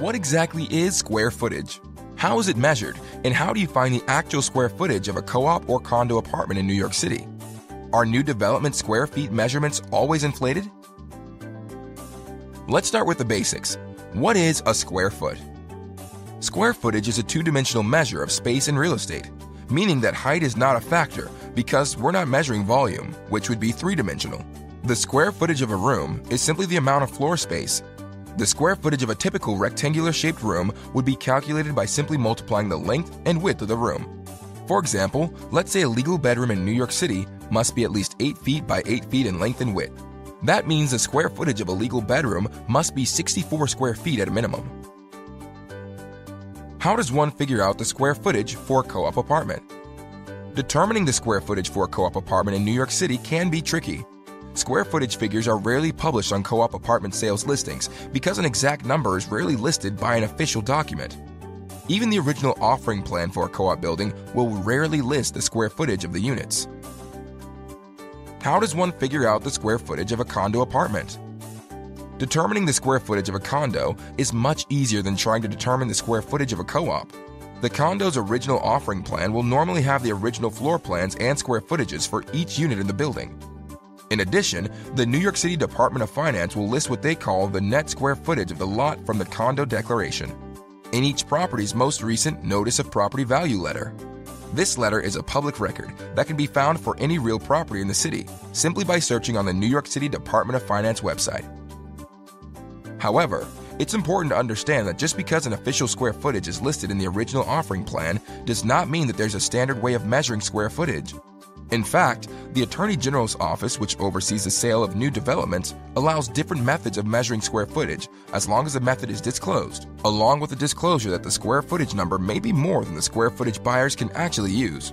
What exactly is square footage? How is it measured, and how do you find the actual square footage of a co op or condo apartment in New York City? Are new development square feet measurements always inflated? Let's start with the basics. What is a square foot? Square footage is a two dimensional measure of space in real estate, meaning that height is not a factor because we're not measuring volume, which would be three dimensional. The square footage of a room is simply the amount of floor space. The square footage of a typical rectangular shaped room would be calculated by simply multiplying the length and width of the room. For example, let's say a legal bedroom in New York City must be at least 8 feet by 8 feet in length and width. That means the square footage of a legal bedroom must be 64 square feet at a minimum. How does one figure out the square footage for a co op apartment? Determining the square footage for a co op apartment in New York City can be tricky. Square footage figures are rarely published on co op apartment sales listings because an exact number is rarely listed by an official document. Even the original offering plan for a co op building will rarely list the square footage of the units. How does one figure out the square footage of a condo apartment? Determining the square footage of a condo is much easier than trying to determine the square footage of a co op. The condo's original offering plan will normally have the original floor plans and square footages for each unit in the building. In addition, the New York City Department of Finance will list what they call the net square footage of the lot from the condo declaration in each property's most recent Notice of Property Value letter. This letter is a public record that can be found for any real property in the city simply by searching on the New York City Department of Finance website. However, it's important to understand that just because an official square footage is listed in the original offering plan does not mean that there's a standard way of measuring square footage. In fact, the Attorney General's office, which oversees the sale of new developments, allows different methods of measuring square footage as long as the method is disclosed, along with the disclosure that the square footage number may be more than the square footage buyers can actually use.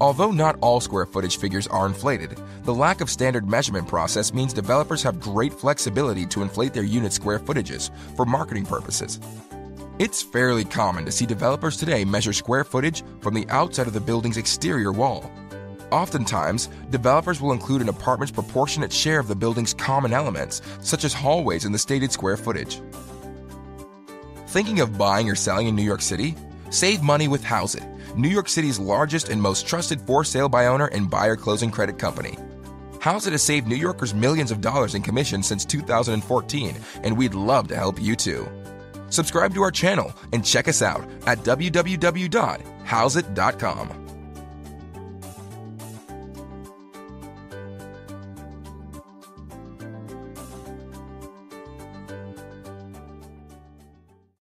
Although not all square footage figures are inflated, the lack of standard measurement process means developers have great flexibility to inflate their unit square footages for marketing purposes. It's fairly common to see developers today measure square footage from the outside of the building's exterior wall. Oftentimes, developers will include an apartment's proportionate share of the building's common elements, such as hallways in the stated square footage. Thinking of buying or selling in New York City? Save money with Hauseit, New York City's largest and most trusted for sale by owner and buyer closing credit company. Hauseit has saved New Yorkers millions of dollars in commissions since 2014, and we'd love to help you too. Subscribe to our channel and check us out at www.hauseit.com.